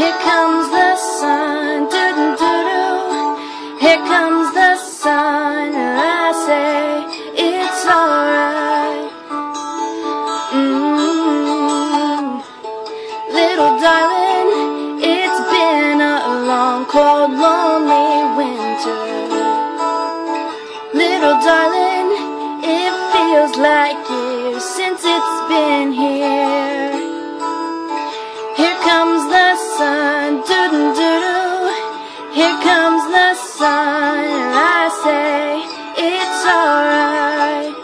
Here comes it's alright.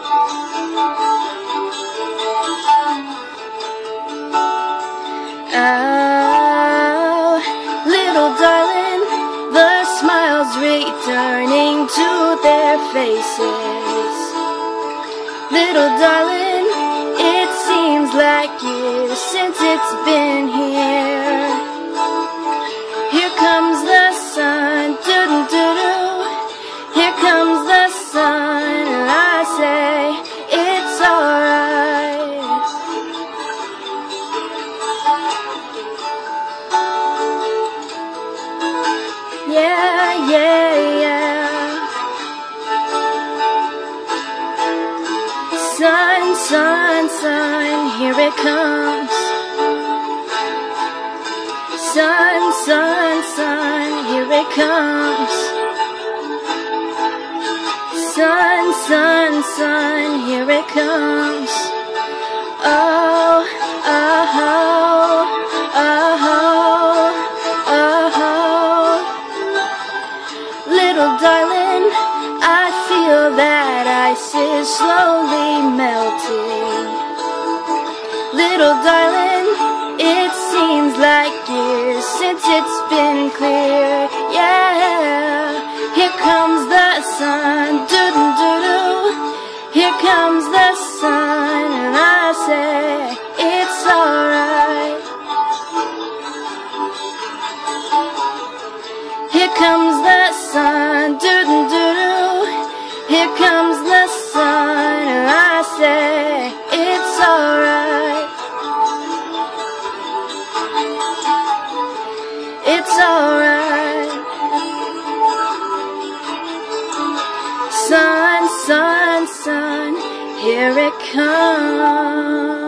Oh, little darling, the smiles returning to their faces. Little darling, it seems like years since it's been here. Yeah, yeah, yeah. Sun, sun, sun, here it comes. Sun, sun, sun, here it comes. Sun, sun, sun, here it comes. That ice is slowly melting. Little darling, it seems like years since it's been clear. Yeah, here comes the sun, doo doo doo doo. Here comes the sun, and I say it's alright. Here comes here it comes.